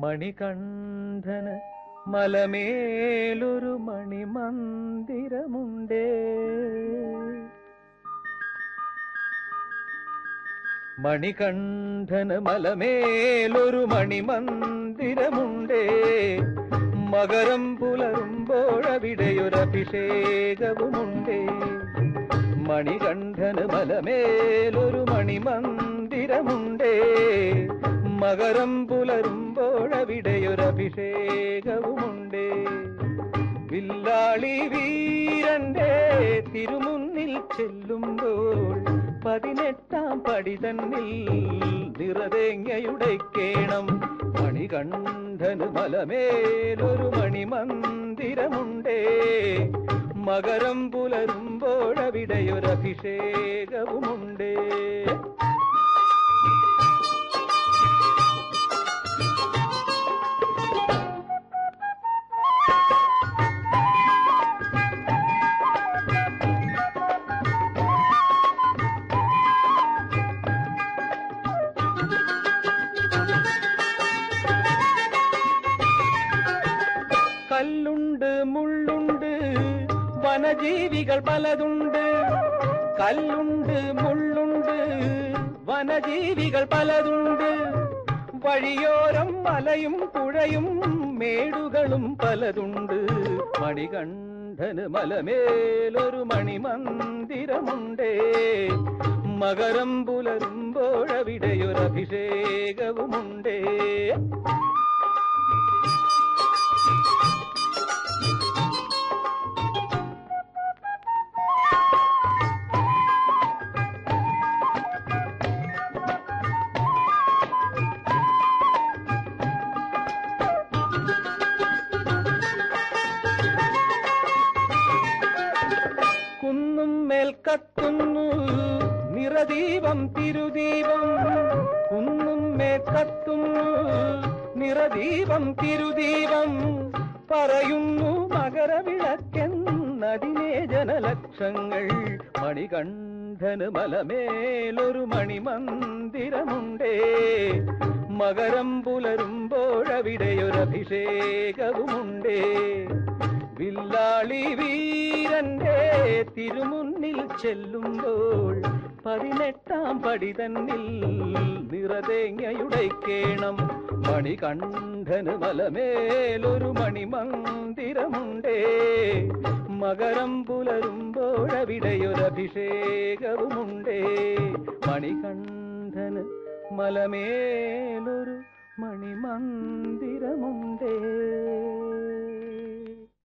മണികണ്ഠന് മലമേലൊരു മണിമന്ദിരമുണ്ടേ. മണികണ്ഠന് മലമേലൊരു മണിമന്ദിരമുണ്ടേ. മകരം പുലരുമ്പോഴവിടെയൊരഭിഷേകവുമുണ്ടേ മണികണ്ഠന് മലമേലൊരു മണിമന്ദിരമുണ്ടേ. മകരം പുലരുമ്പോഴവിടെയൊരഭിഷേകവുമുണ്ട് വില്ലാളി വീരന്റെ തിരുമുന്നിൽ ചെല്ലുമ്പോൾ പതിനെട്ടാം പടി തന്നിൽ നിറതേങ്ങയുടെ കേണം മണികണ്ഠന് മലമേലൊരു മണിമന്ദിരമുണ്ടേ. മകരം പുലരുമ്പോഴവിടെയൊരഭിഷേകവുമുണ്ടേ கல்லுண்டு முள்ளுண்டு வனஜீவிகள் பலதுண்டு. கல்லுண்டு முள்ளுண்டு வனஜீவிகள் பலதுண்டு. വഴിയോരം മലയും പുഴയും മേടുകളും പലതുണ്ട് മണികണ്ഠന് മലമേലൊരു മണിമന്ദിരമുണ്ടേ മകരം പുലരുമ്പോഴവിടെയൊരഭിഷേകവുമുണ്ടേ കുന്നും മേൽ കത്തുന്നു. നിറദീപം തിരുദീപം കുന്നും മേൽ കത്തുന്നു. നിറദീപം തിരുദീപം പറയുന്നു മകരവിളക്കെന്നതിനെ ജനലക്ഷങ്ങൾ മണികണ്ഠന് മലമേലൊരു മണിമന്ദിരമുണ്ടേ. മകരം പുലരുമ്പോഴവിടെയൊരഭിഷേകവുമുണ്ടേ. വില്ലാളി വീരന്റെ തിരുമുന്നിൽ ചെല്ലുമ്പോൾ പതിനെട്ടാം പടി തന്നിൽ നിറതേങ്ങയുടെ കേണം. മണികണ്ഠന് മലമേലൊരു മണിമന്ദിരമുണ്ടേ. മകരം പുലരുമ്പോഴവിടെയൊരഭിഷേകവുമുണ്ടേ മണികണ്ഠന് മലമേലൊരു മണിമന്ദിരമുണ്ടേ.